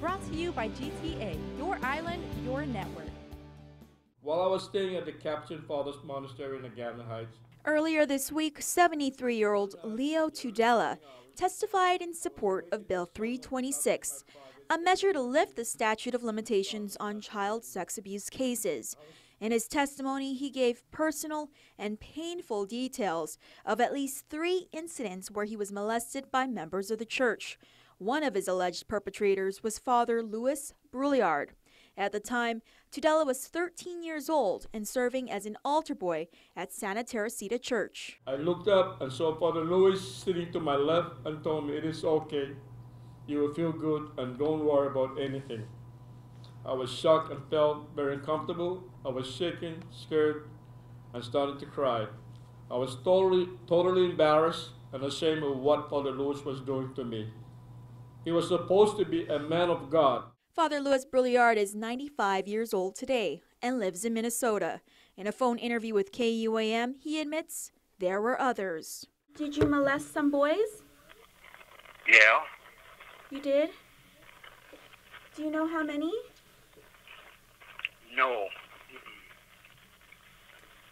Brought to you by GTA, your island, your network. While I was staying at the Capuchin Fathers Monastery in the Agana Heights, Earlier this week, 73 year old Leo Tudela testified in support of Bill 326, a measure to lift the statute of limitations on child sex abuse cases. In his testimony, he gave personal and painful details of at least three incidents where he was molested by members of the church. One of his alleged perpetrators was Father Louis Brouillard. At the time, Tudela was 13 years old and serving as an altar boy at Santa Teresita Church. I looked up and saw Father Louis sitting to my left and told me, It is okay. You will feel good and don't worry about anything. I was shocked and felt very uncomfortable. I was shaking, scared, and started to cry. I was totally, totally embarrassed and ashamed of what Father Louis was doing to me. He was supposed to be a man of God. Father Louis Brouillard is 95 years old today and lives in Minnesota. In a phone interview with KUAM, he admits there were others. Did you molest some boys? Yeah, You did? Do you know how many? no.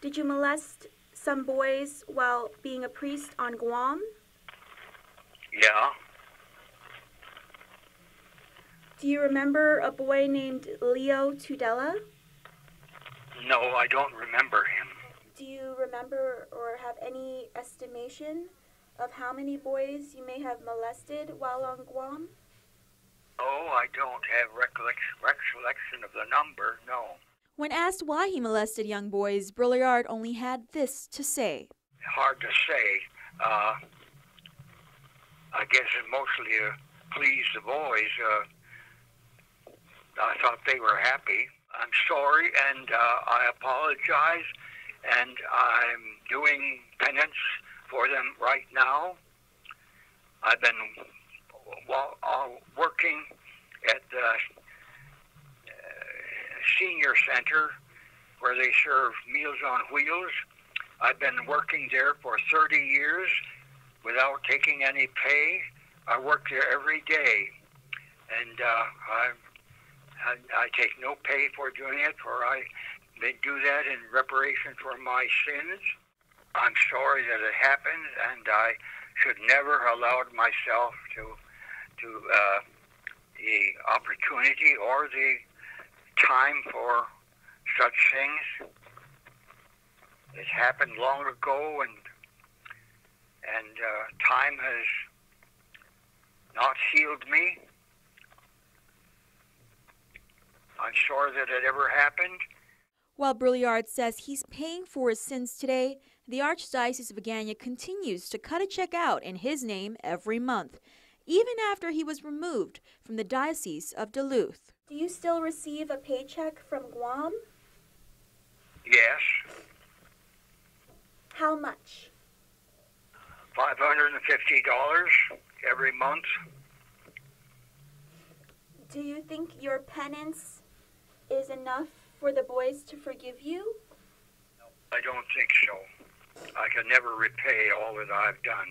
Did you molest some boys while being a priest on Guam? Yeah, Do you remember a boy named Leo Tudela? no, I don't remember him. Do you remember or have any estimation of how many boys you may have molested while on Guam? Oh, I don't have recollection, recollection of the number, no. When asked why he molested young boys, Brouillard only had this to say. Hard to say. Uh, I guess it mostly to please the boys. Uh, I thought they were happy. I'm sorry and uh, I apologize and I'm doing penance for them right now. I've been while uh, working at the uh, senior center where they serve Meals on Wheels. I've been working there for 30 years without taking any pay. I work there every day, and uh, I, I I take no pay for doing it, for I they do that in reparation for my sins. I'm sorry that it happened, and I should never allowed myself to to uh, the opportunity or the time for such things. It happened long ago, and and uh, time has not healed me. I'm sorry that it ever happened. While Brouillard says he's paying for his sins today, the Archdiocese of Agana continues to cut a check out in his name every month, even after he was removed from the Diocese of Duluth. Do you still receive a paycheck from Guam? Yes, How much? five hundred and fifty dollars every month. Do you think your penance is enough for the boys to forgive you? I don't think so. I can never repay all that I've done.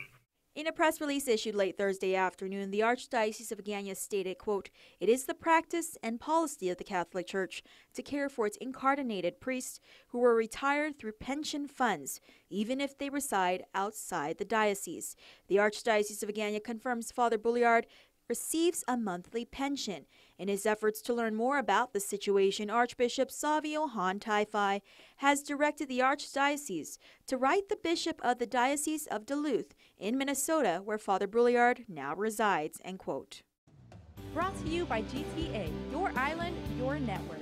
In a press release issued late Thursday afternoon, the Archdiocese of Agana stated, quote, It is the practice and policy of the Catholic Church to care for its incardinated priests who were retired through pension funds, even if they reside outside the diocese. The Archdiocese of Agana confirms Father Brouillard receives a monthly pension. In his efforts to learn more about the situation, Archbishop Savio Hon Tai-Fai has directed the Archdiocese to write the Bishop of the Diocese of Duluth in Minnesota, where Father Brouillard now resides. End quote. Brought to you by GTA, your island, your network.